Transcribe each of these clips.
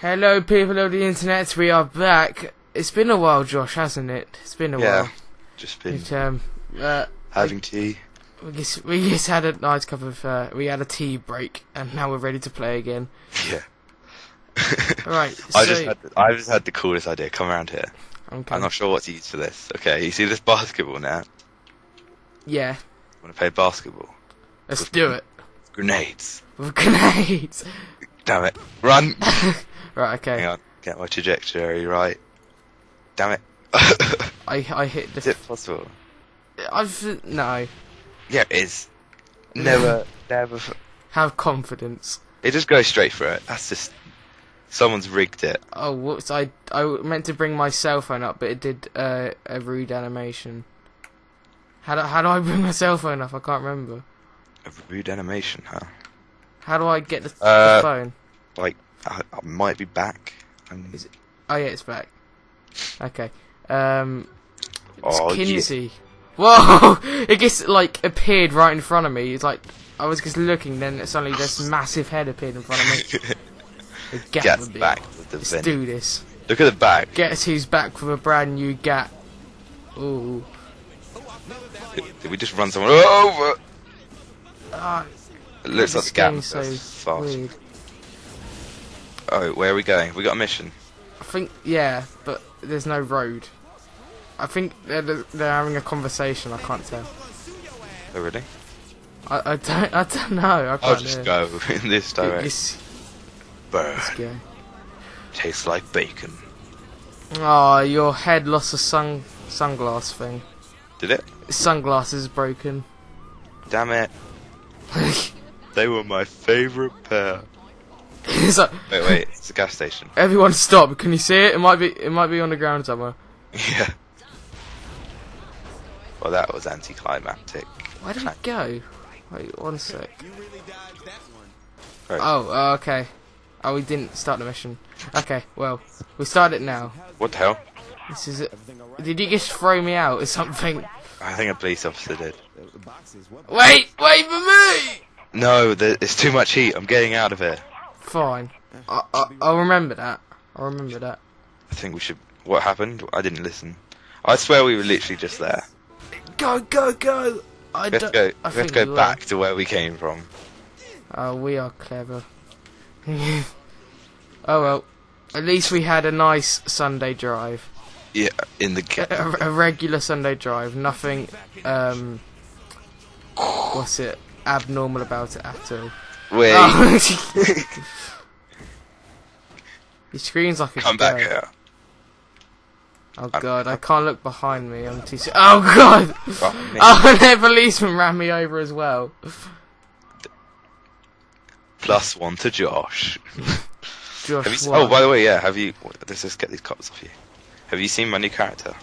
Hello, people of the internet. We are back. It's been a while, Josh, hasn't it? It's been a Yeah. while. Just been It, um, uh, having tea. we just, we just had a nice cup of. Uh, we had a tea break, and now we're ready to play again. Yeah. Right. I so, just had the, I just had the coolest idea. Come around here. okay. I'm not sure what to use for this. Okay, you see this basketball now? Yeah, Want to play basketball? let's do it Grenades. with grenades. Damn it. Run. right. Okay. Hang on. Get my trajectory right. Damn it. I I hit is it possible? I've no. Yeah, it is. Never, never. Have confidence. It just goes straight for it. That's just. Someone's rigged it. Oh, whoops! I I meant to bring my cell phone up, but it did uh, a rude animation. How do, how do I bring my cell phone up? I can't remember. A rude animation, huh? How do I get the, Uh, the phone? Like, I, I might be back. Um, Is it- Oh yeah, it's back. Okay. Um, it's Oh, yeah. Kinzie. Whoa! It just like appeared right in front of me. It's like I was just looking, then suddenly this massive head appeared in front of me. The gap Gets back with the Let's vent. do this. Look at the back. Guess who's back with a brand new gap? Ooh. Did we just run someone over? Ah, It looks like the gap so fast. weird. Oh, where are we going? We got a mission. I think yeah, but there's no road. I think they're they're having a conversation. I can't tell. Oh, really? I, I don't I don't know. I I'll can't just hear. go in this direction. Let's, Burn. let's go. Tastes like bacon. Oh, your head lost a sun sunglass thing. Did it? Sunglasses is broken. Damn it. They were my favourite pair. it's like, Wait, wait. It's a gas station. everyone stop. Can you see it? It might be it might be on the ground somewhere. Yeah. Well, that was anticlimactic. Where did it go? Wait, one sec. Right. Oh, uh, okay. Oh, we didn't start the mission. Okay, well, we start it now. What the hell? This is it. Did you just throw me out or something? I think a police officer did. Wait, wait for me! No, there, it's too much heat. I'm getting out of here. Fine. I, I, I'll remember that. I'll remember that. I think we should. What happened? I didn't listen. I swear we were literally just there. Go, go, go! I We have to go. I We have to go we back to where we came from. Oh, we are clever. oh well. At least we had a nice Sunday drive. Yeah, in the A, a- a regular Sunday drive. Nothing, um. What's it? Abnormal about it at all. Wait, Oh. He screams like a come back here. Oh god, I can't look behind me. I'm too. Oh god! Oh. Oh, and a policeman ran me over as well. Plus one to Josh. Josh, you? Oh, by the way, yeah. Have you? Let's just get these cops off you. Have you seen my new character?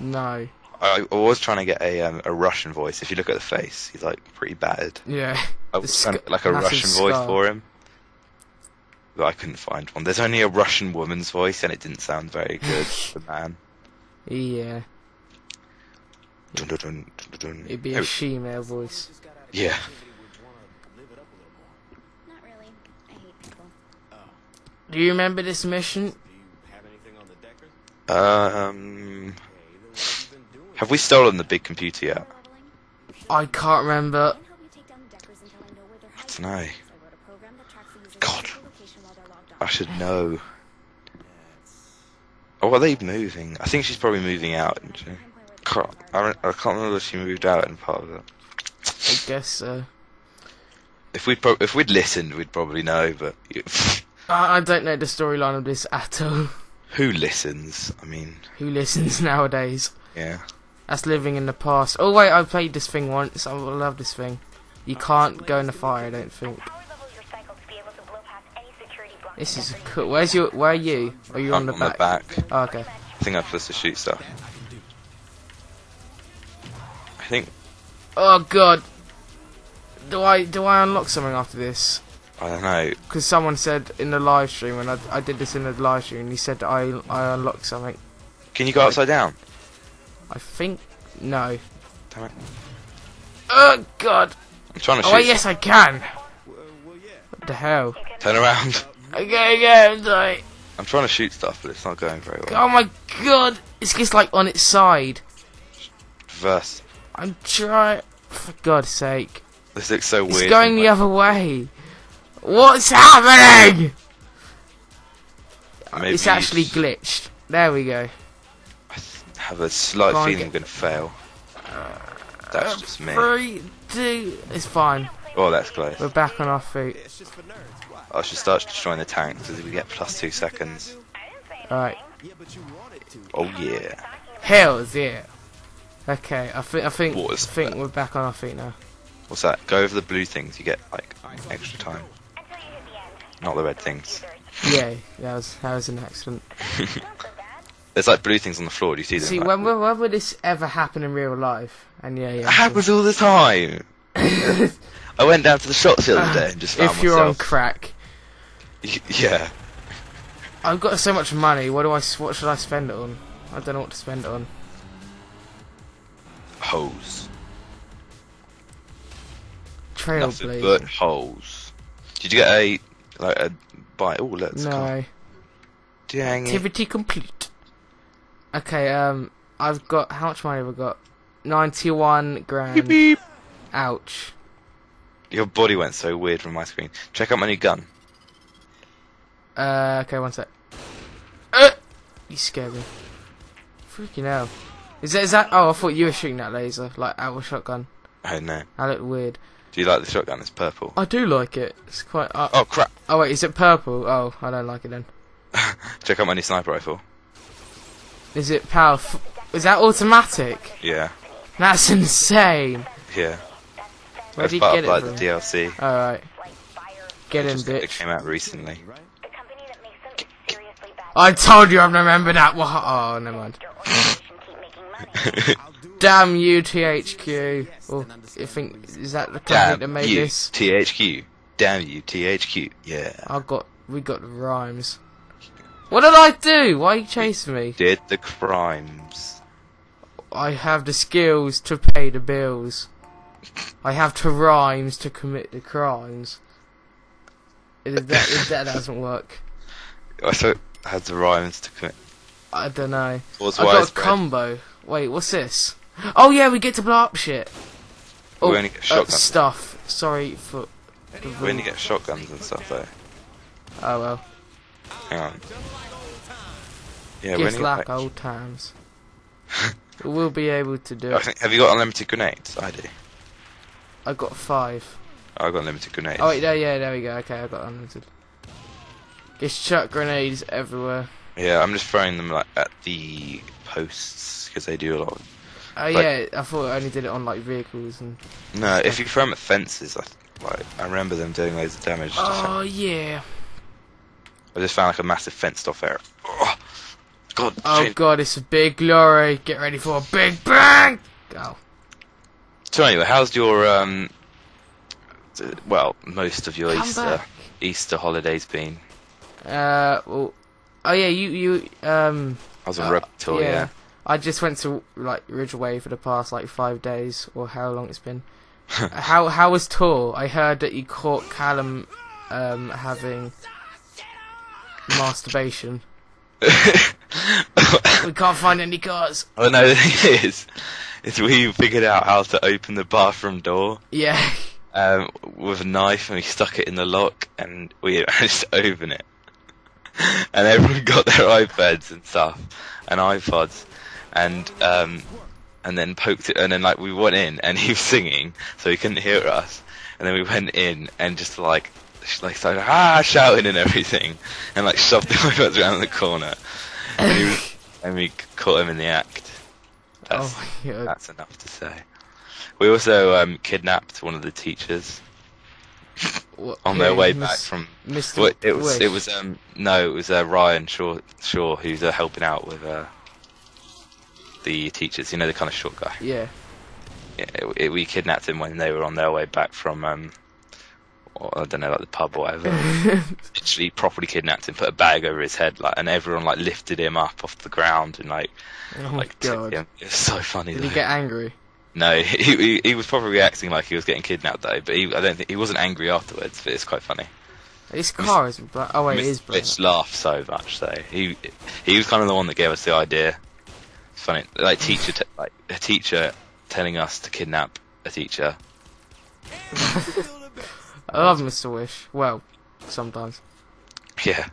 no. I, I was trying to get a um, a Russian voice. If you look at the face, he's like pretty battered. Yeah. I was trying to- like a Russian voice for him, but I couldn't find one. There's only a Russian woman's voice, and it didn't sound very good. the man. Yeah. Dun, dun, dun, dun, dun. It'd be Oh, a she-male voice. yeah. Not really. I hate people. Do you remember this mission? Um. Have we stolen the big computer yet? I can't remember. I can help you take down the Deckers until I know where they're I hiding. don't know. I wrote a program that tracks the user's God. actual location while they're logged on. I should know. Oh, are they moving? I think she's probably moving out, isn't she? Can't, I, I can't remember if she moved out in part of it. I guess so. If we'd pro- if we'd listened, we'd probably know. But I, I don't know the storyline of this at all. who listens? I mean, Who listens nowadays? yeah. That's living in the past. Oh wait, I played this thing once. I love this thing. You can't go in the fire. I don't think. Power levels recycled to be able to blow past any security block. This is cool. Where's your? Where are you? Are you on I'm the on back? the back. Oh, okay. I think I'm supposed to shoot stuff. I think Oh god. Do I do I unlock something after this? I don't know. Because someone said in the live stream when I, I did this in the live stream, he said that I I unlocked something. Can you go upside down? I think no. Damn it! Oh god. I'm trying to Oh shoot. wait, yes I can. What the hell? Turn around. Okay, okay, I'm sorry. I'm trying to shoot stuff, but it's not going very well. Oh my god! It's just like on its side. Reverse. I'm trying. For God's sake. This looks so It's weird. It's going the like- other way. What's happening? Maybe it's actually glitched. There we go. I have a slight Can't feeling I'm going to fail. Uh, that's uh, just me. Three, two. It's fine. Oh, that's close. We're back on our feet. I should start destroying the tanks as we get plus two seconds. Alright. Oh yeah. Hells yeah. Okay, I think I think I think that? we're back on our feet now. What's that? Go over the blue things. You get like extra time, Until you hit the end. not the red things. Yeah, that was that was an accident. There's like blue things on the floor. Do you see them? See, Like, when, when when would this ever happen in real life? And yeah, yeah. it happens all the time. I went down to the shops the other ah, day and just found if you're on myself. crack, yeah. I've got so much money. What do I? s- What should I spend it on? I don't know what to spend it on. Holes. Nothing Trailblazer. but holes. Did you get a like a bite? Oh, let's go. No. Dang it. Activity complete. Okay, um, I've got how much money have I got? Ninety-one grand. Beep. Ouch. Your body went so weird from my screen. Check out my new gun. Uh, okay, one sec. Uh, you scared me. Freaking hell. Is that, is that? Oh, I thought you were shooting that laser, like out of a shotgun. Oh no. That looked weird. Do you like the shotgun? It's purple. I do like it. It's quite. Uh, Oh crap! oh wait, is it purple? Oh, I don't like it then. Check out my new sniper rifle. Is it powerful? Is that automatic? Yeah, That's insane. yeah. Where That's did you part get of like it from? the DLC. Alright, Like fire. get in, Just- It came out recently. The company that makes them is seriously bad. I told you I've remembered that. What? Oh, never mind. Your organization keep making money. Damn you, THQ. Oh, I think is that the company that Damn made you, this? THQ. Damn you, THQ. Yeah. I got. We got the rhymes. What did I do? Why are you chasing me? Did the crimes. I have the skills to pay the bills. I have the rhymes to commit the crimes. If that, if that doesn't work, I thought I had the rhymes to commit. I don't know. What's I got a widespread? combo. Wait, what's this? Oh yeah, we get to blow up shit. We Oh, only get uh, stuff. Sorry for. We only get shotguns and stuff though. Oh well. Hang on. Yeah, Just like old times. we'll be able to do think, have you got unlimited grenades? I do. I got five. Oh, I got unlimited grenades. Oh wait, yeah, there we go. Okay, I got unlimited. Just chuck grenades everywhere. Yeah, I'm just throwing them like at the posts because they do a lot. Of... Oh Like- yeah, I thought I only did it on like vehicles and. No, if you throw them at fences, I like I remember them doing loads of damage. Oh yeah. I just found like a massive fenced off area. Oh, God. Oh shit. god, it's a big glory. Get ready for a big bang. Go. So anyway, how's your um? Well, most of your Come Easter back. Easter holidays been. Uh, well, oh yeah, you you um. I was on uh, rugby tour, yeah. I just went to like Ridgeway for the past like five days or how long it's been. how how was tour? I heard that you caught Callum um having masturbation. We can't find any cars. oh no, the thing is, is we figured out how to open the bathroom door Yeah. um, with a knife, and we stuck it in the lock, and we managed to open it. And everyone got their iPads and stuff, and iPods, and um, and then poked it, and then like we went in, and he was singing, so he couldn't hear us, and then we went in and just like. Like started ah shouting and everything, and like shoved the iPads around the corner, and, was, and we caught him in the act. That's, oh that's enough to say. We also um, kidnapped one of the teachers What- on their yeah, way back from. Mr. Well, it was Wish. it was um no it was uh, Ryan Shaw Shaw who's uh, helping out with uh, the teachers. You know the kind of short guy. Yeah. Yeah, it, it- we kidnapped him when they were on their way back from um. Or, I don't know, like the pub or whatever. Literally, properly kidnapped him, put a bag over his head, like, and everyone like lifted him up off the ground and like, oh like took god. him. It was so funny. Did he get angry? No, he, he he was probably acting like he was getting kidnapped though, but he I don't think he wasn't angry afterwards. But it's quite funny. His car isn't black. Oh wait, it is Mr. black. Bitch laughed so much though. He he was kind of the one that gave us the idea. It's funny, like teacher, t- like a teacher telling us to kidnap a teacher. I love Mr. Wish. Well, sometimes. Yeah.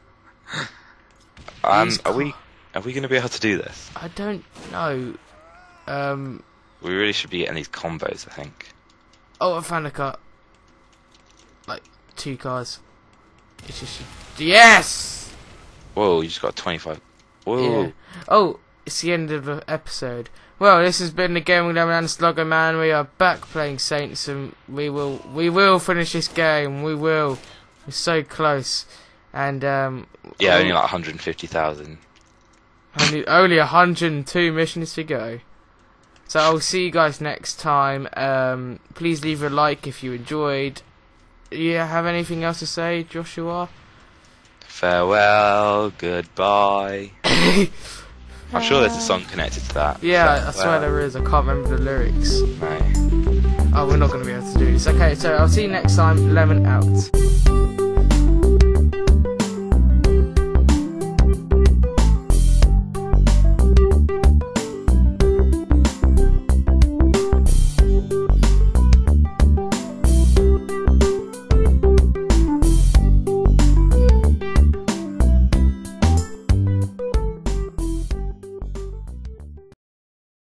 Um, He's are we are we going to be able to do this? I don't know. Um. We really should be getting these combos. I think. Oh, I found a car. Like two cars. It's just yes. Whoa, you just got twenty five. Whoa. Yeah. Oh, it's the end of the episode. Well, this has been the Gaming Lemon and Slogoman. We are back playing Saints, and we will we will finish this game. We will. We're so close, and um. Yeah, only like one hundred fifty thousand. only only 102 missions to go. So I'll see you guys next time. Um, please leave a like if you enjoyed. You have anything else to say, Joshua? Farewell, goodbye. I'm sure there's a song connected to that. Yeah, I swear Farewell. there is. I can't remember the lyrics. No. Oh, we're not going to be able to do this. Okay, so I'll see you next time. Lemon out.